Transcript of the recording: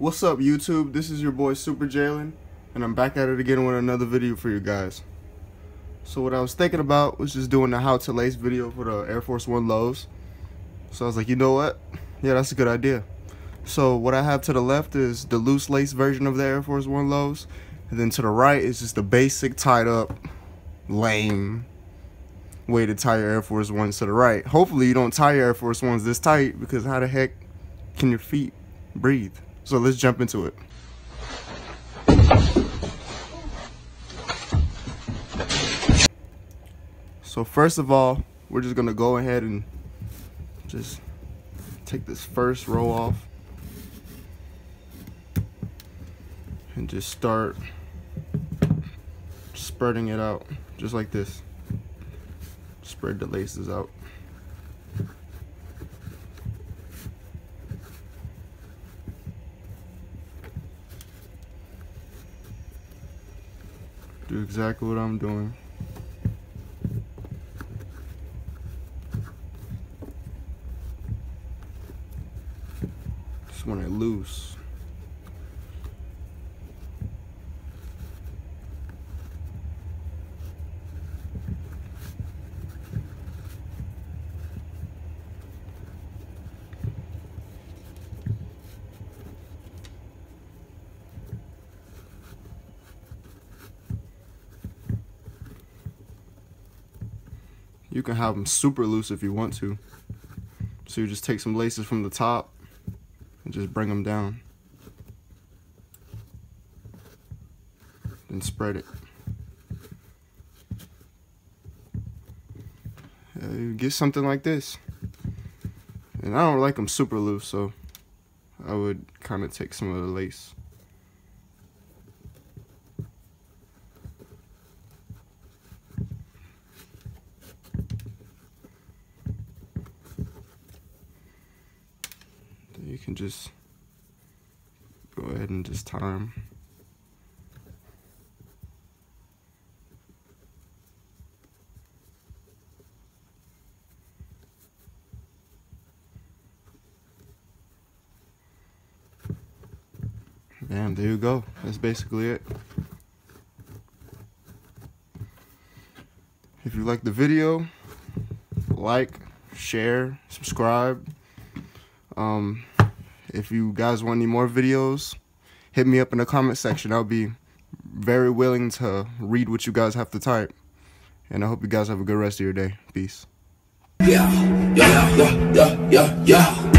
What's up YouTube? This is your boy Super Jaylyn and I'm back at it again with another video for you guys. So what I was thinking about was just doing the how to lace video for the Air Force One lows. So I was like, you know what? Yeah, that's a good idea. So what I have to the left is the loose lace version of the Air Force One lows. And then to the right is just the basic tied up, lame way to tie your Air Force Ones to the right. Hopefully you don't tie your Air Force Ones this tight because how the heck can your feet breathe? So let's jump into it. So first of all, we're just gonna go ahead and just take this first row off and just start spreading it out just like this. Spread the laces out. Do exactly what I'm doing. Just want it loose. You can have them super loose if you want to. So you just take some laces from the top and just bring them down. Then spread it. You get something like this. And I don't like them super loose, so I would kind of take some of the lace. you can just go ahead and just them. Bam, there you go. That's basically it. If you like the video, like, share, subscribe. Um, if you guys want any more videos, hit me up in the comment section. I'll be very willing to read what you guys have to type. And I hope you guys have a good rest of your day. Peace. Yeah, yeah, yeah, yeah, yeah, yeah.